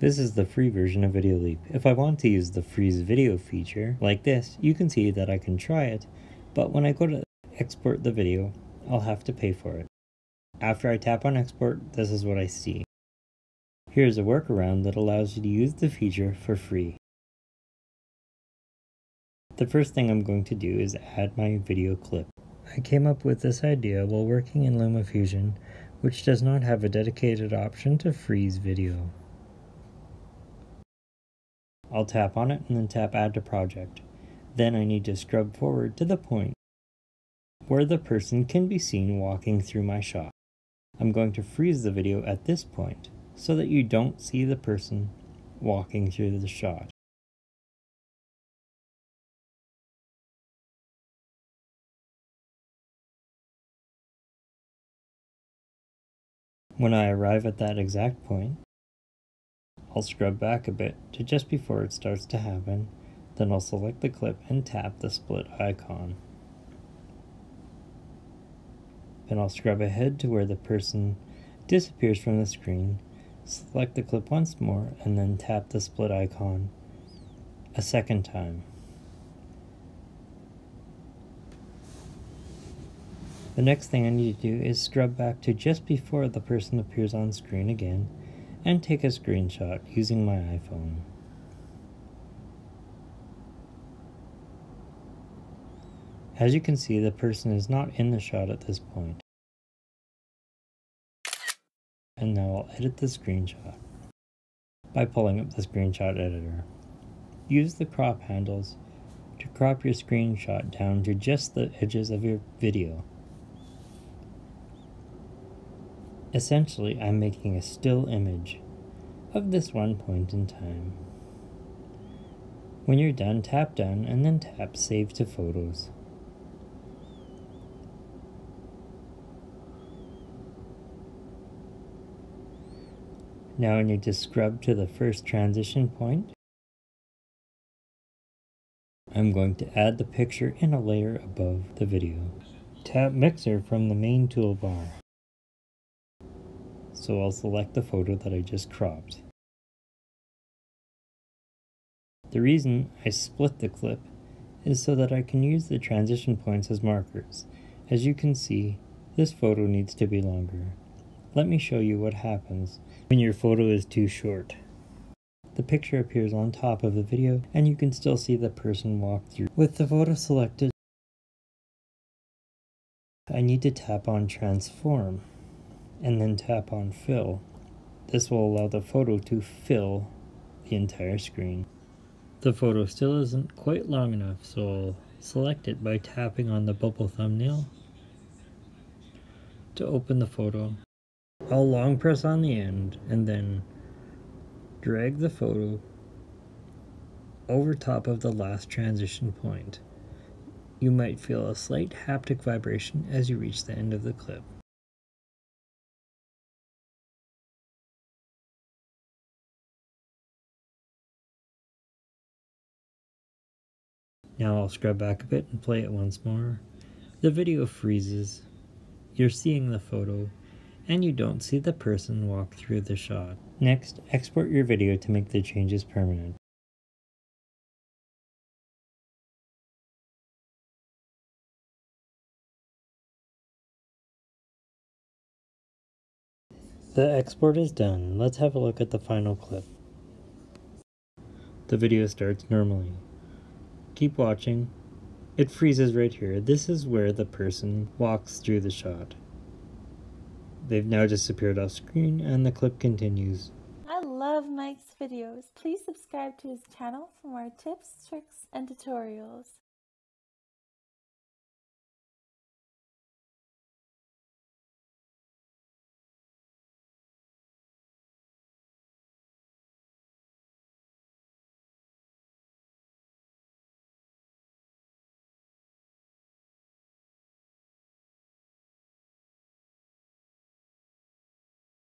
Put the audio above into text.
This is the free version of Videoleap. If I want to use the freeze video feature, like this, you can see that I can try it, but when I go to export the video, I'll have to pay for it. After I tap on export, this is what I see. Here's a workaround that allows you to use the feature for free. The first thing I'm going to do is add my video clip. I came up with this idea while working in LumaFusion, which does not have a dedicated option to freeze video. I'll tap on it and then tap add to project. Then I need to scrub forward to the point where the person can be seen walking through my shot. I'm going to freeze the video at this point so that you don't see the person walking through the shot. When I arrive at that exact point, I'll scrub back a bit to just before it starts to happen, then I'll select the clip and tap the split icon. Then I'll scrub ahead to where the person disappears from the screen, select the clip once more, and then tap the split icon a second time. The next thing I need to do is scrub back to just before the person appears on screen again and take a screenshot using my iPhone. As you can see, the person is not in the shot at this point. And now I'll edit the screenshot by pulling up the screenshot editor. Use the crop handles to crop your screenshot down to just the edges of your video. Essentially, I'm making a still image of this one point in time. When you're done, tap done and then tap save to photos. Now I need to scrub to the first transition point. I'm going to add the picture in a layer above the video. Tap Mixer from the main toolbar so I'll select the photo that I just cropped. The reason I split the clip is so that I can use the transition points as markers. As you can see, this photo needs to be longer. Let me show you what happens when your photo is too short. The picture appears on top of the video and you can still see the person walk through. With the photo selected, I need to tap on transform and then tap on fill. This will allow the photo to fill the entire screen. The photo still isn't quite long enough, so I'll select it by tapping on the bubble thumbnail. To open the photo, I'll long press on the end and then drag the photo over top of the last transition point. You might feel a slight haptic vibration as you reach the end of the clip. Now I'll scrub back a bit and play it once more. The video freezes. You're seeing the photo, and you don't see the person walk through the shot. Next, export your video to make the changes permanent. The export is done. Let's have a look at the final clip. The video starts normally keep watching. It freezes right here. This is where the person walks through the shot. They've now disappeared off screen and the clip continues. I love Mike's videos. Please subscribe to his channel for more tips, tricks, and tutorials.